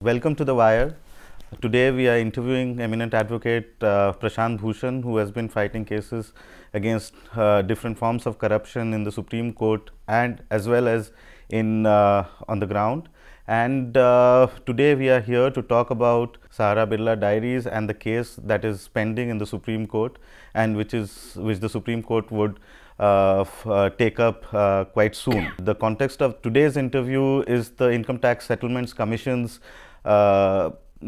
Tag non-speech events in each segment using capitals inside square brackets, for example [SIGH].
Welcome to The Wire. Today we are interviewing eminent advocate uh, Prashant Bhushan who has been fighting cases against uh, different forms of corruption in the Supreme Court and as well as in uh, on the ground. And uh, today we are here to talk about Sahara Birla Diaries and the case that is pending in the Supreme Court and which is which the Supreme Court would uh, uh, take up uh, quite soon. The context of today's interview is the Income Tax Settlements Commission's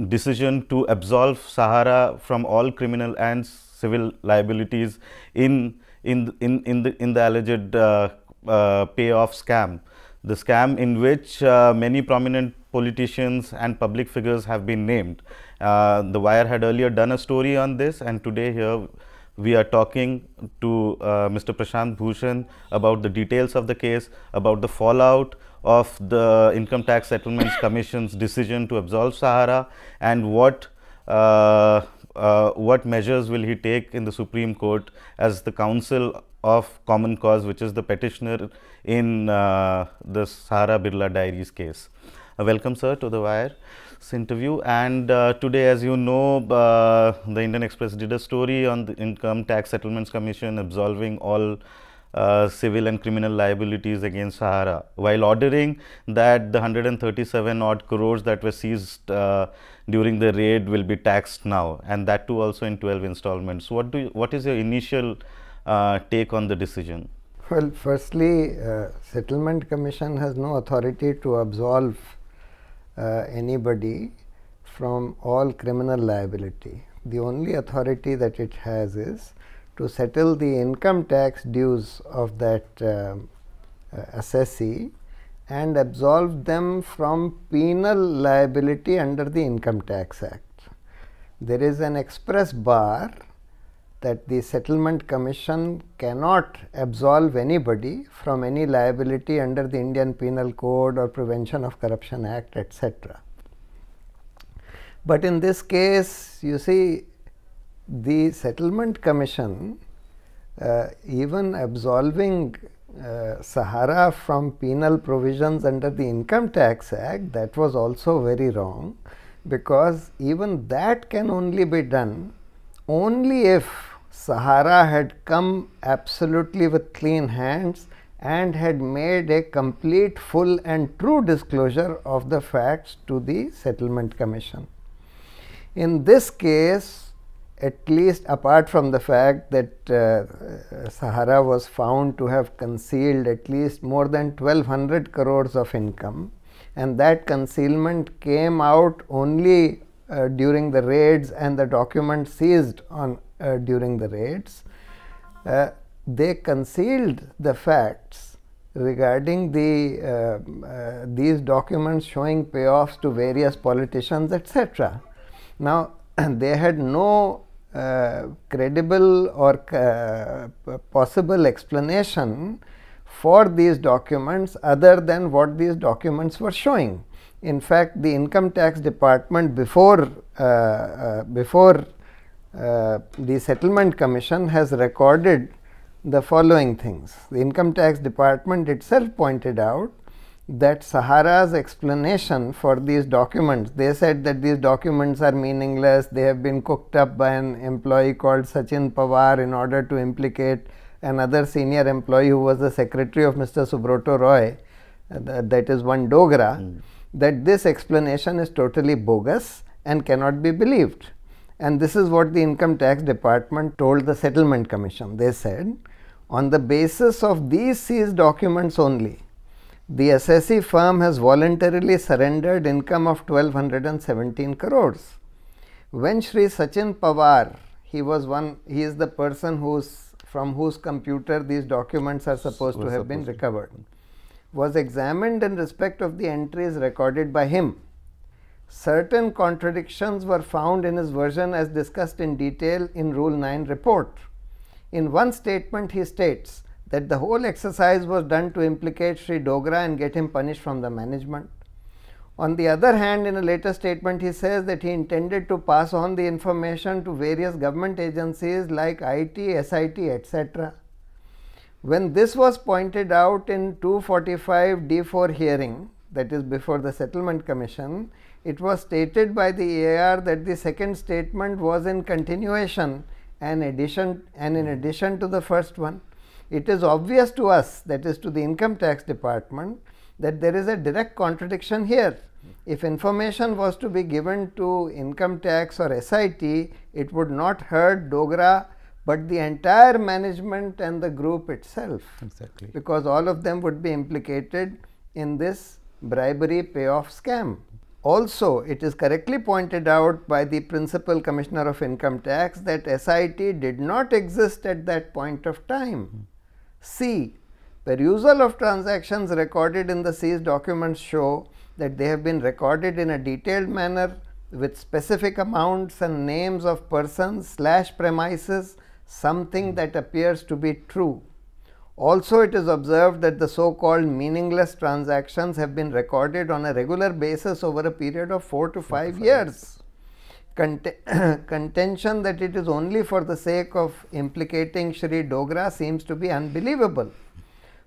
decision to absolve Sahara from all criminal and civil liabilities in in in in the in the alleged uh, uh, payoff scam. The scam in which uh, many prominent politicians and public figures have been named. Uh, the Wire had earlier done a story on this, and today here we are talking to uh, Mr. Prashant Bhushan about the details of the case, about the fallout of the Income Tax Settlements [COUGHS] Commission's decision to absolve Sahara, and what uh, uh, what measures will he take in the Supreme Court as the counsel of Common Cause, which is the petitioner in uh, the Sahara Birla Diaries case. Uh, welcome, sir, to the Wire interview. And uh, today, as you know, uh, the Indian Express did a story on the Income Tax Settlements Commission absolving all uh, civil and criminal liabilities against Sahara, while ordering that the 137 odd crores that were seized uh, during the raid will be taxed now, and that too also in 12 installments. What do you, what is your initial uh, take on the decision? Well, firstly, uh, Settlement Commission has no authority to absolve uh, anybody from all criminal liability. The only authority that it has is to settle the income tax dues of that uh, uh, assessee and absolve them from penal liability under the Income Tax Act. There is an express bar that the Settlement Commission cannot absolve anybody from any liability under the Indian Penal Code or Prevention of Corruption Act, etc. But in this case, you see, the Settlement Commission, uh, even absolving uh, Sahara from penal provisions under the Income Tax Act, that was also very wrong because even that can only be done only if Sahara had come absolutely with clean hands and had made a complete, full and true disclosure of the facts to the settlement commission. In this case, at least apart from the fact that uh, Sahara was found to have concealed at least more than 1200 crores of income and that concealment came out only uh, during the raids and the documents seized on uh, during the raids. Uh, they concealed the facts regarding the uh, uh, these documents showing payoffs to various politicians etc. Now [CLEARS THROAT] they had no Uh, credible or uh, possible explanation for these documents other than what these documents were showing. In fact, the income tax department before uh, before uh, the settlement commission has recorded the following things. The income tax department itself pointed out that Sahara's explanation for these documents, they said that these documents are meaningless, they have been cooked up by an employee called Sachin Pawar in order to implicate another senior employee who was the secretary of Mr. Subroto Roy, uh, that is one Dogra, mm. that this explanation is totally bogus and cannot be believed. And this is what the income tax department told the settlement commission. They said, on the basis of these seized documents only, the assessee firm has voluntarily surrendered income of 1217 crores. When Sri Sachin Pawar, he was one, he is the person whose from whose computer these documents are supposed to have supposed been recovered, was examined in respect of the entries recorded by him certain contradictions were found in his version as discussed in detail in Rule 9 report. In one statement, he states that the whole exercise was done to implicate Sri Dogra and get him punished from the management. On the other hand, in a later statement, he says that he intended to pass on the information to various government agencies like IT, SIT, etc. When this was pointed out in 245 D4 hearing, that is before the settlement commission, it was stated by the EAR that the second statement was in continuation and addition and in addition to the first one. It is obvious to us that is to the income tax department that there is a direct contradiction here. If information was to be given to income tax or SIT, it would not hurt DOGRA, but the entire management and the group itself. Exactly. Because all of them would be implicated in this bribery payoff scam. Also, it is correctly pointed out by the Principal Commissioner of Income Tax that SIT did not exist at that point of time. Hmm. C. Perusal of transactions recorded in the seized documents show that they have been recorded in a detailed manner with specific amounts and names of persons slash premises, something that appears to be true. Also, it is observed that the so called meaningless transactions have been recorded on a regular basis over a period of 4 to 5 years. [CLEARS THROAT] contention that it is only for the sake of implicating Shri Dogra seems to be unbelievable.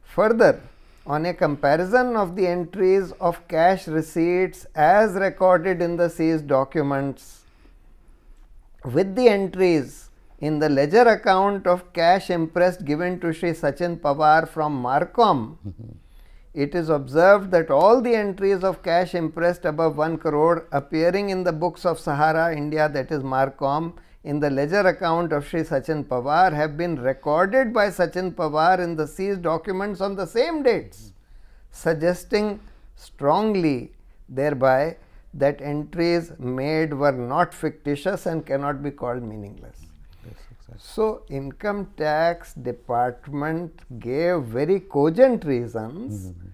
Further, on a comparison of the entries of cash receipts as recorded in the seized documents with the entries in the ledger account of cash impressed given to Sri Sachin Pawar from Marcom, [LAUGHS] it is observed that all the entries of cash impressed above 1 crore appearing in the books of Sahara India that is Marcom in the ledger account of Sri Sachin Pawar have been recorded by Sachin Pawar in the seized documents on the same dates, suggesting strongly thereby that entries made were not fictitious and cannot be called meaningless. So, income tax department gave very cogent reasons mm -hmm.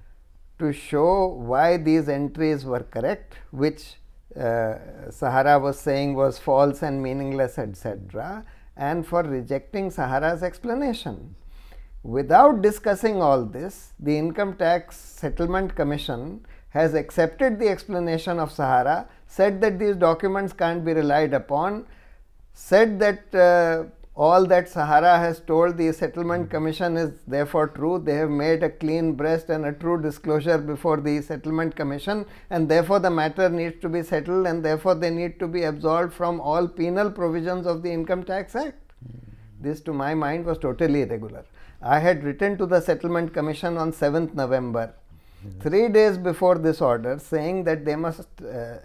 to show why these entries were correct, which uh, Sahara was saying was false and meaningless, etc., and for rejecting Sahara's explanation. Without discussing all this, the Income Tax Settlement Commission has accepted the explanation of Sahara, said that these documents can't be relied upon, said that uh, all that Sahara has told the Settlement Commission is therefore true. They have made a clean breast and a true disclosure before the Settlement Commission, and therefore the matter needs to be settled, and therefore they need to be absolved from all penal provisions of the Income Tax Act. Hmm. This, to my mind, was totally irregular. I had written to the Settlement Commission on 7th November [LAUGHS] three days before this order saying that they must uh,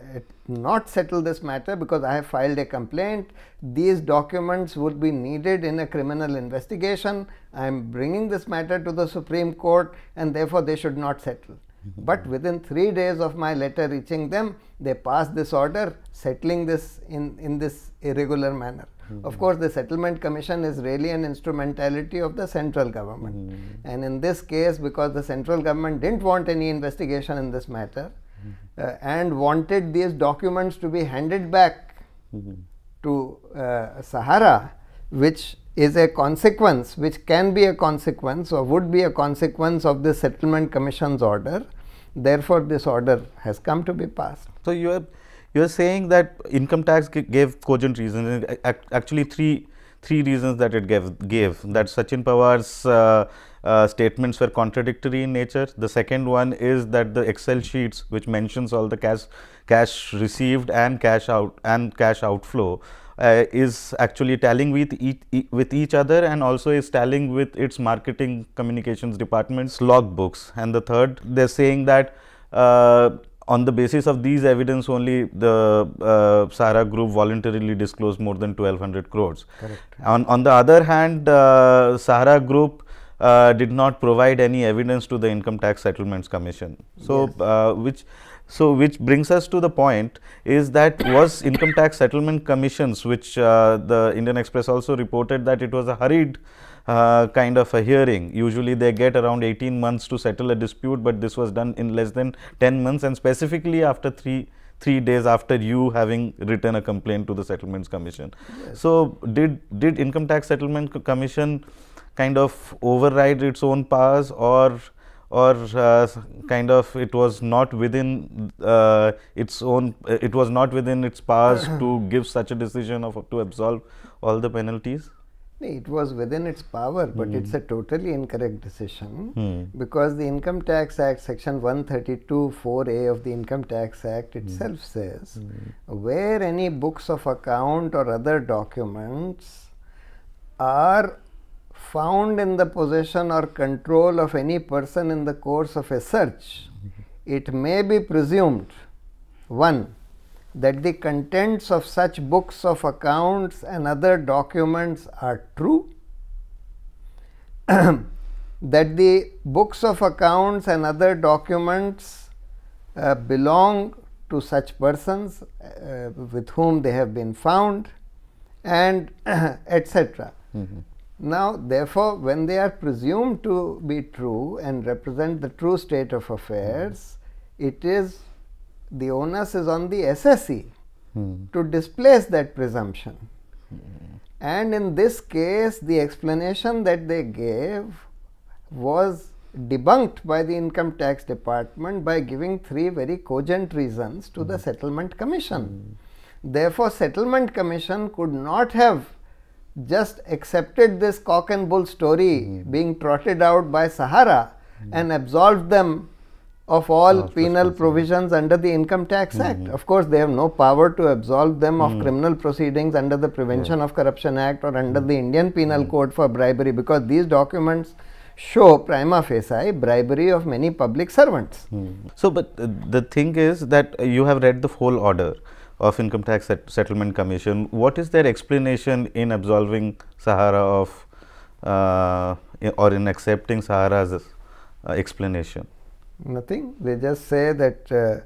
not settle this matter because I have filed a complaint. These documents would be needed in a criminal investigation. I am bringing this matter to the Supreme Court and therefore they should not settle. But within three days of my letter reaching them, they passed this order settling this in, in this irregular manner. Mm-hmm. Of course, the settlement commission is really an instrumentality of the central government. Mm-hmm. And in this case, because the central government didn't want any investigation in this matter mm-hmm. uh, and wanted these documents to be handed back mm-hmm. to uh, Sahara, which is a consequence, which can be a consequence or would be a consequence of the settlement commission's order. Therefore, this order has come to be passed. So, you have you are saying that income tax gave cogent reasons, actually three three reasons that it gave gave that Sachin Pawar's uh, uh, statements were contradictory in nature. The second one is that the Excel sheets which mentions all the cash cash received and cash out and cash outflow uh, is actually tallying with each, with each other and also is tallying with its marketing communications department's logbooks. And the third, they're saying that uh, on the basis of these evidence only the uh, Sahara group voluntarily disclosed more than 1200 crores. Correct. On, on the other hand, uh, Sahara group uh, did not provide any evidence to the Income Tax Settlements Commission. So, yes. Uh, which so which brings us to the point is that was Income Tax Settlement Commissions, which uh, the Indian Express also reported that it was a hurried uh, kind of a hearing. Usually they get around 18 months to settle a dispute, but this was done in less than 10 months and specifically after three three days after you having written a complaint to the settlements commission. Yes. So did did income tax settlement commission kind of override its own powers or or uh, kind of it was not within uh, its own it was not within its powers [COUGHS] to give such a decision of to absolve all the penalties It was within its power, but Hmm. it's a totally incorrect decision Hmm. because the Income Tax Act, Section 132 4A of the Income Tax Act itself says where any books of account or other documents are found in the possession or control of any person in the course of a search, it may be presumed one that the contents of such books of accounts and other documents are true, [CLEARS THROAT] that the books of accounts and other documents uh, belong to such persons uh, with whom they have been found, and [CLEARS THROAT] etc. Now, therefore, when they are presumed to be true and represent the true state of affairs, hmm. it is the onus is on the assessee Hmm. to displace that presumption. Hmm. And in this case, the explanation that they gave was debunked by the income tax department by giving three very cogent reasons to the hmm. settlement commission. Therefore, settlement commission could not have just accepted this cock and bull story hmm. being trotted out by Sahara hmm. and absolved them of all penal provisions under the Income Tax hmm. Act. Of course, they have no power to absolve them of criminal proceedings under the Prevention of Corruption Act or under the Indian Penal Code for bribery because these documents show prima facie bribery of many public servants. So, but uh, the thing is that you have read the whole order of Income Tax Set- Settlement Commission. What is their explanation in absolving Sahara of uh, or in accepting Sahara's uh, explanation? Nothing. They just say that uh,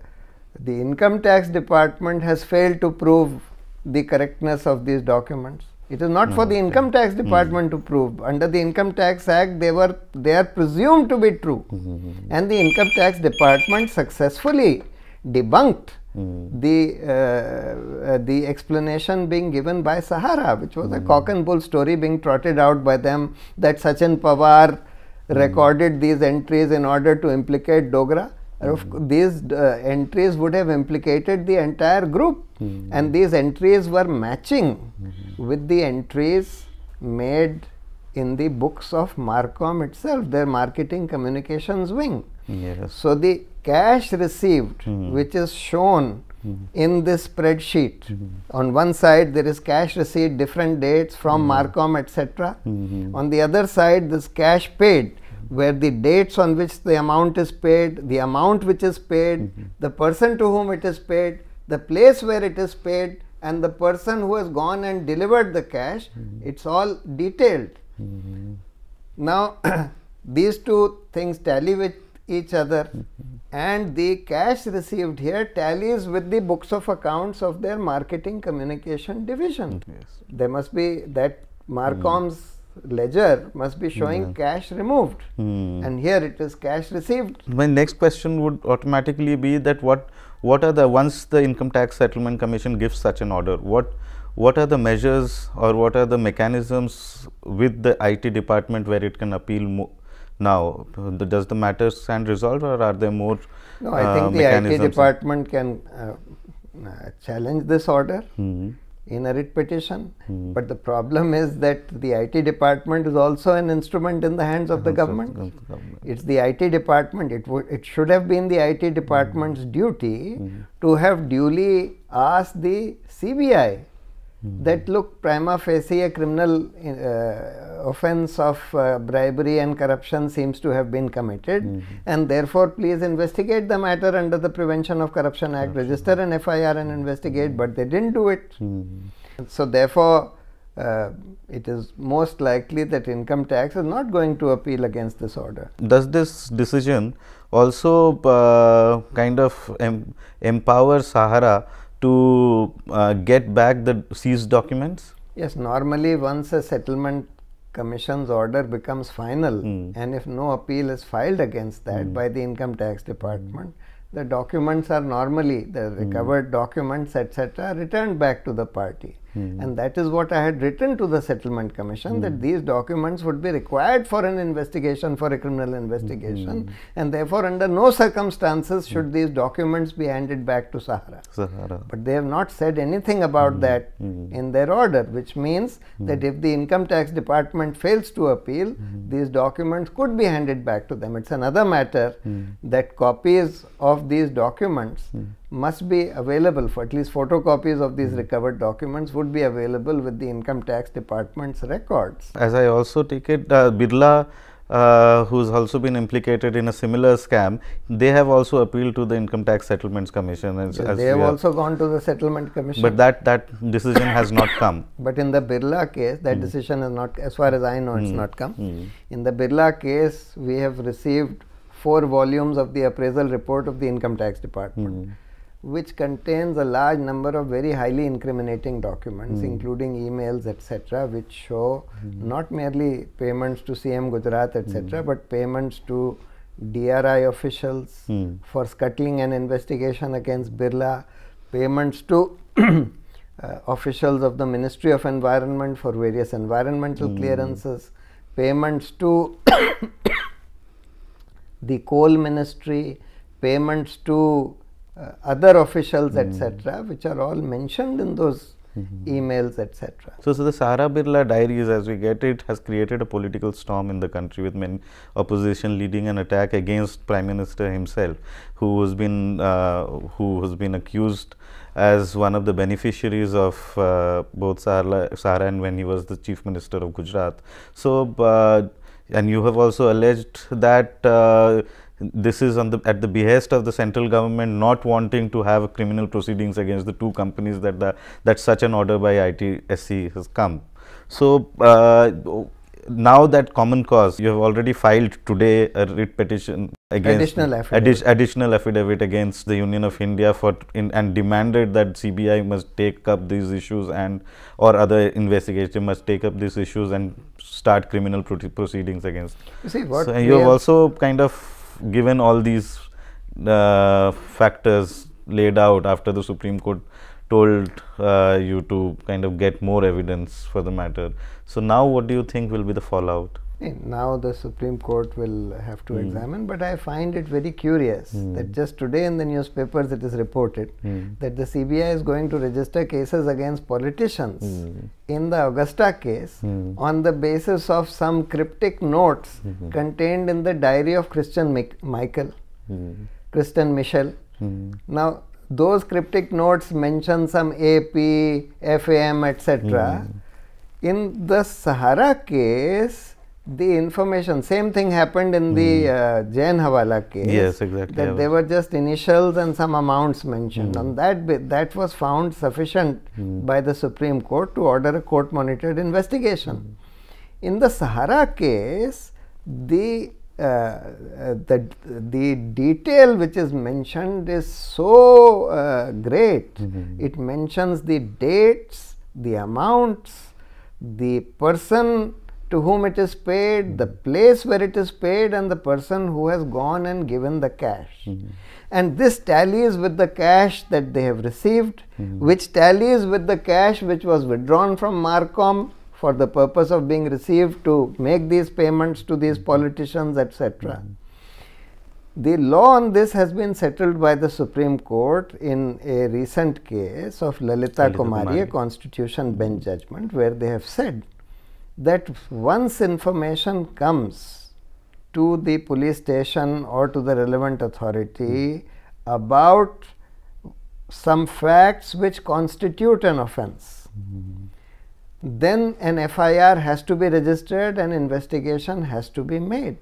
the income tax department has failed to prove the correctness of these documents. It is not for the income tax department to prove. Under the Income Tax Act, they were they are presumed to be true, and the income tax department successfully debunked the uh, uh, the explanation being given by Sahara, which was a cock and bull story being trotted out by them that Sachin Pawar recorded these entries in order to implicate Dogra. Of these uh, entries would have implicated the entire group, and these entries were matching with the entries made in the books of Marcom itself, their marketing communications wing. Yes. So the cash received, Hmm. which is shown hmm. in this spreadsheet, hmm. on one side there is cash receipt, different dates from hmm. Marcom, etc. On the other side, this cash paid, where the dates on which the amount is paid, the amount which is paid, the person to whom it is paid, the place where it is paid, and the person who has gone and delivered the cash. It's all detailed. Now, [CLEARS THROAT] these two things tally with each other, and the cash received here tallies with the books of accounts of their marketing communication division. Mm-hmm. Yes. There must be that Marcom's mm-hmm. ledger must be showing mm-hmm. cash removed, Hmm. and here it is cash received. My next question would automatically be that what what are the once the income tax settlement commission gives such an order what what are the measures or what are the mechanisms with the IT department where it can appeal now does the matter stand resolved or are there more No, I uh, think the IT department can uh, uh, challenge this order Hmm. in a writ petition. But the problem is that the IT department is also an instrument in the hands of the government. of the government. It's the IT department. It would. It should have been the IT department's duty to have duly asked the CBI that look prima facie a criminal uh, offense of uh, bribery and corruption seems to have been committed, and therefore please investigate the matter under the Prevention of Corruption Act. Register an FIR and investigate, but they didn't do it. Hmm. So therefore, uh, it is most likely that income tax is not going to appeal against this order. does this decision also uh, kind of em- empower Sahara to uh, get back the seized documents? Yes, normally once a settlement commission's order becomes final Hmm. and if no appeal is filed against that by the income tax department, the documents are normally the recovered documents etc. returned back to the party. Mm. And that is what I had written to the Settlement Commission mm. that hmm. these documents would be required for an investigation, for a criminal investigation, mm. and therefore, under no circumstances should hmm. these documents be handed back to Sahara. Sahara. But they have not said anything about hmm. that in their order, which means that if the income tax department fails to appeal, these documents could be handed back to them. It's another matter that copies of these documents must be available for at least photocopies of these mm. recovered documents would be available with the income tax department's records. As I also take it, uh, Birla uh, who's also been implicated in a similar scam, they have also appealed to the Income Tax Settlements Commission. As, as they have also gone to the Settlement Commission. But that, that decision has not come. [LAUGHS] But in the Birla case, that mm. decision has not, as far as I know, mm. it's hmm. not come. Mm. In the Birla case, we have received four volumes of the appraisal report of the Income Tax Department hmm which contains a large number of very highly incriminating documents, mm. including emails, etc., which show mm. not merely payments to CM Gujarat, etc., mm. but payments to DRI officials hmm. for scuttling an investigation against Birla, payments to [COUGHS] uh, officials of the Ministry of Environment for various environmental hmm. clearances, payments to [COUGHS] [COUGHS] the Coal Ministry, payments to uh, other officials, mm. etc., which are all mentioned in those Mm-hmm. emails, etc. So, so the Sahara Birla diaries, as we get it, has created a political storm in the country with many opposition leading an attack against Prime Minister himself, who has been uh, who has been accused as one of the beneficiaries of uh, both Sahara, Sahara and when he was the Chief Minister of Gujarat. So, uh, and you have also alleged that uh, this is on the at the behest of the central government not wanting to have criminal proceedings against the two companies that the that such an order by ITSC has come. So, uh, now that common cause you have already filed today a writ petition against additional affidavit. Addi additional affidavit against the Union of India for in, and demanded that CBI must take up these issues and or other investigators must take up these issues and start criminal proceedings against. You see what so, you have also kind of given all these uh, factors laid out after the Supreme Court told uh, you to kind of get more evidence for the matter. So, now what do you think will be the fallout? Now the Supreme Court will have to mm. examine, but I find it very curious mm. that just today in the newspapers it is reported mm. that the CBI is going to register cases against politicians hmm. in the Agusta case hmm. on the basis of some cryptic notes -hmm. contained in the diary of Christian Michael, hmm. Christian Michel. Now, those cryptic notes mention some AP, FAM, etc. In the Sahara case, the information same thing happened in mm. the hmm. uh, Jain Hawala case. Yes, exactly. That there were just initials and some amounts mentioned. Mm. And that that was found sufficient mm. by the Supreme Court to order a court monitored investigation. Hmm. In the Sahara case, the the the detail which is mentioned is so uh, great. -hmm. It mentions the dates, the amounts, the person to whom it is paid, the place where it is paid, and the person who has gone and given the cash. Mm -hmm. And this tallies with the cash that they have received, mm -hmm. which tallies with the cash which was withdrawn from Marcom for the purpose of being received to make these payments to these politicians, etc. Mm. The law on this has been settled by the Supreme Court in a recent case of Lalita, Lalita Kumari, Kumari, a constitution bench judgment, where they have said that once information comes to the police station or to the relevant authority about some facts which constitute an offense, mm-hmm. Then an FIR has to be registered and investigation has to be made.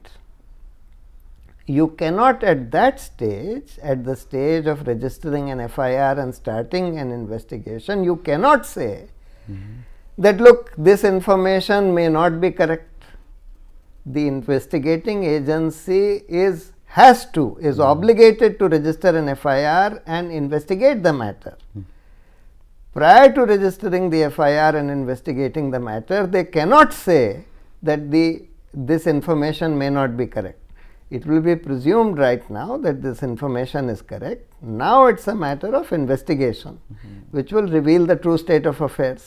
You cannot at that stage, at the stage of registering an FIR and starting an investigation, you cannot say mm-hmm that look this information may not be correct. The investigating agency is has to is mm. obligated to register an FIR and investigate the matter. Mm. Prior to registering the FIR and investigating the matter, they cannot say that the this information may not be correct. It will be presumed right now that this information is correct. Now, it is a matter of investigation, mm -hmm. which will reveal the true state of affairs.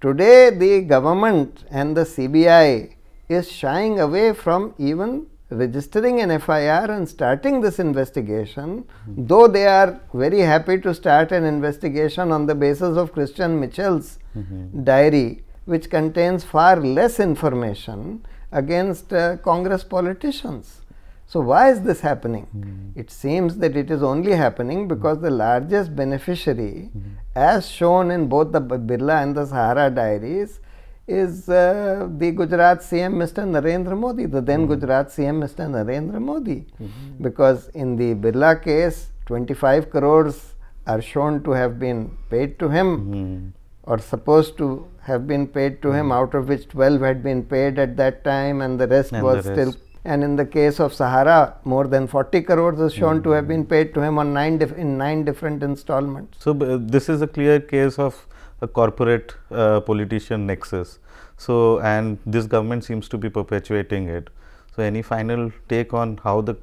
Today, the government and the CBI is shying away from even registering an FIR and starting this investigation, mm-hmm. though they are very happy to start an investigation on the basis of Christian Michel's mm-hmm. diary, which contains far less information against uh, Congress politicians. So, why is this happening? Mm. It seems that it is only happening because the largest beneficiary, mm. as shown in both the Birla and the Sahara diaries, is uh, the Gujarat CM Mr. Narendra Modi, the then mm. Gujarat CM Mr. Narendra Modi. -hmm. Because in the Birla case, 25 crores are shown to have been paid to him -hmm. or supposed to have been paid to him, hmm. out of which 12 had been paid at that time, and the rest and was the rest. still and in the case of Sahara, more than 40 crores is shown to have been paid to him on nine in nine different installments. So, uh, this is a clear case of a corporate uh, politician nexus. So, and this government seems to be perpetuating it. So, any final take on how the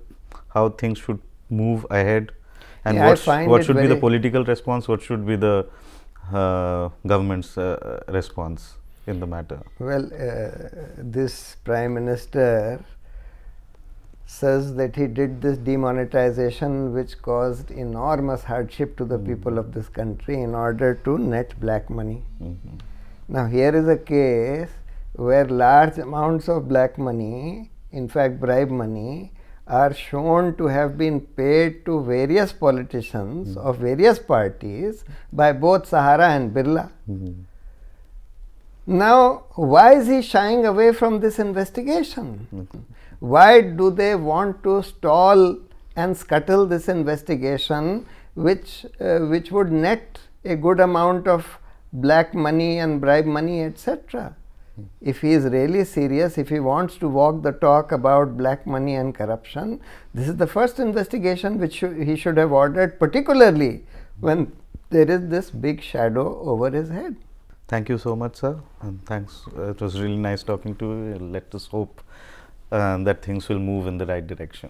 how things should move ahead, and yeah, what, what should be the political response? What should be the uh, government's uh, response in the matter? Well, uh, this prime minister says that he did this demonetization which caused enormous hardship to the mm-hmm. people of this country in order to net black money. Mm-hmm. Now, here is a case where large amounts of black money, in fact, bribe money, are shown to have been paid to various politicians mm-hmm. of various parties by both Sahara and Birla. Mm-hmm. Now, why is he shying away from this investigation? Why do they want to stall and scuttle this investigation, which, uh, which would net a good amount of black money and bribe money, etc.? If he is really serious, if he wants to walk the talk about black money and corruption, this is the first investigation which sh he should have ordered, particularly when there is this big shadow over his head. Thank you so much, sir, and thanks. Uh, it was really nice talking to you. Let us hope uh, that things will move in the right direction.